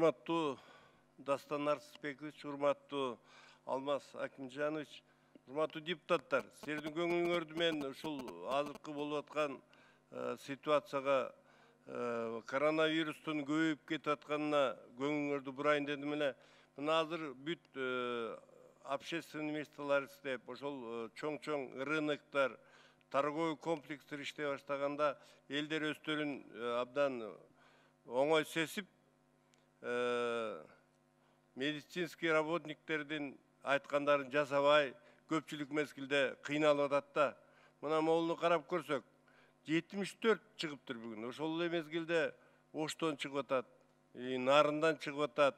урматтуу дастан арсызбекович урматтуу алмаз акимжанович урматтуу депутаттар силердин көңүлүңөрдү мен ушул азыркы э, ситуацияга э, коронавирустун көбөйүп кетип атканына көңүлүңөрдү бурайын дедим эле мына азыр бүт общественный местолар иштеп ошол чоң чоң рыноктор торговый комплекстер иштей баштаганда элдер өздөрүн абдан оңой сезип медицинский работниктердин айткандарын жасабай көпчүлүк мезгилде кыйналып атат да. Мына могулну карап көрсөк жетимиш төрт чыгыптыр бүгүн. Ошол эле мезгилде оштон чыгып атат нарындан чыгып атат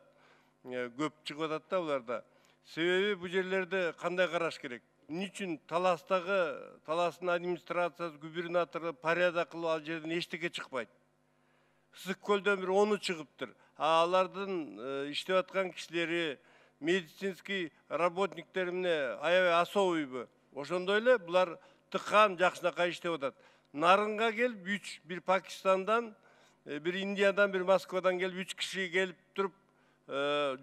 көп чыгып атат да буларда себеби бул жерлерде кандай караш керек? Эмне үчүн таластагы таластын администрациясы губернатору порядок кылып ал жерден эчтеке чыкпайт? Ысык көлдөн бир ону чыгыптыр. Алардын иштеп аткан кишилери медицинский работниктер эмне аябай особыйбы. Ошондой эле булар тыккан жакшынакай иштеп атат. Нарынга келип үч бир пакистандан бир индиядан бир москвадан келип үч киши келип туруп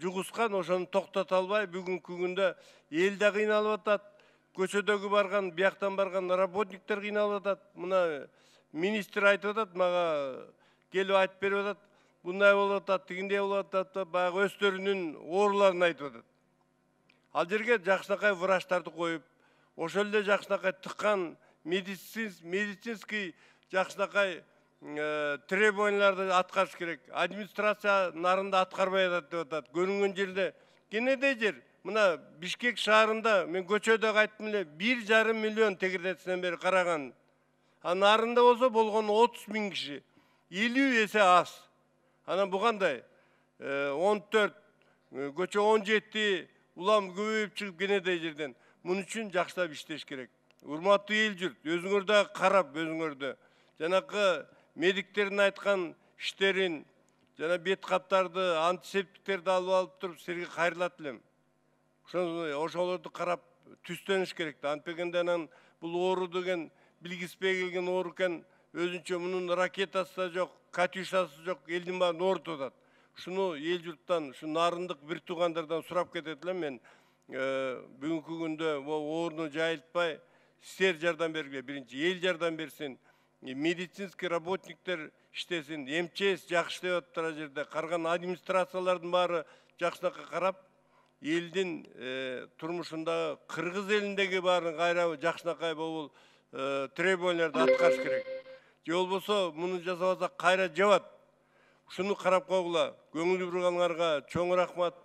жугускан ошону токтото албай бүгүнкү күндө эл да кыйналып атат. Көчөдөгү барган бияктан барган работниктер кыйналып атат. Мына министр айтып атат мага келип айтып берип атат мындай болуп атат тигиндей болуп атат деп баягы өздөрүнүн ооруларын айтып атат ал жерге жакшынакай врачтарды коюп ошол эле жакшынакай тыккан медицинский жакшынакай требованияларды аткарыш керек администрация нарында аткарбай атат деп атат көрүнгөн жерде кенедей жер мына бишкек шаарында мен көчөдө кайттым эле бир жарым миллион тегересинен бери караган а нарында болсо болгону отуз миң киши элүү эсе аз анан бул кандай он төрт көчө он жети улам көбөйүп чыгып кенедей жерден муну үчүн жакшылап иштеш керек урматтуу эл журт өзүңөр дагы карап өзүңөрдө жанакы медиктердин айткан иштерин жана бет каптарды антисептиктерди алып алып туруп силерге кайрылат элем ошолорду карап түстөнүш керек да антпегенде анан бул оору деген билгизбей келген оору экен өзүнчө мунун ракетасы да жок катюшасы жок элдин баарын оорутуп атат. Ушуну эл журттан ушу нарындык бир туугандардан сурап кетет элем мен бүгүнкү күндө ооруну жайылтпай силер жардам бергиле. Биринчи эл жардам берсин медицинский работниктер иштесин мчс жакшы иштеп атыптыр ал жерде. Карган администрациялардын баары жакшынакай карап элдин турмушундагы кыргыз элиндеги баарын кайра жакшынакай могул требованияларды аткарыш керек. Же болбосо муну жасабасак кайра жабат ушуну карап койгула көңүл бурганыңарга чоң рахмат.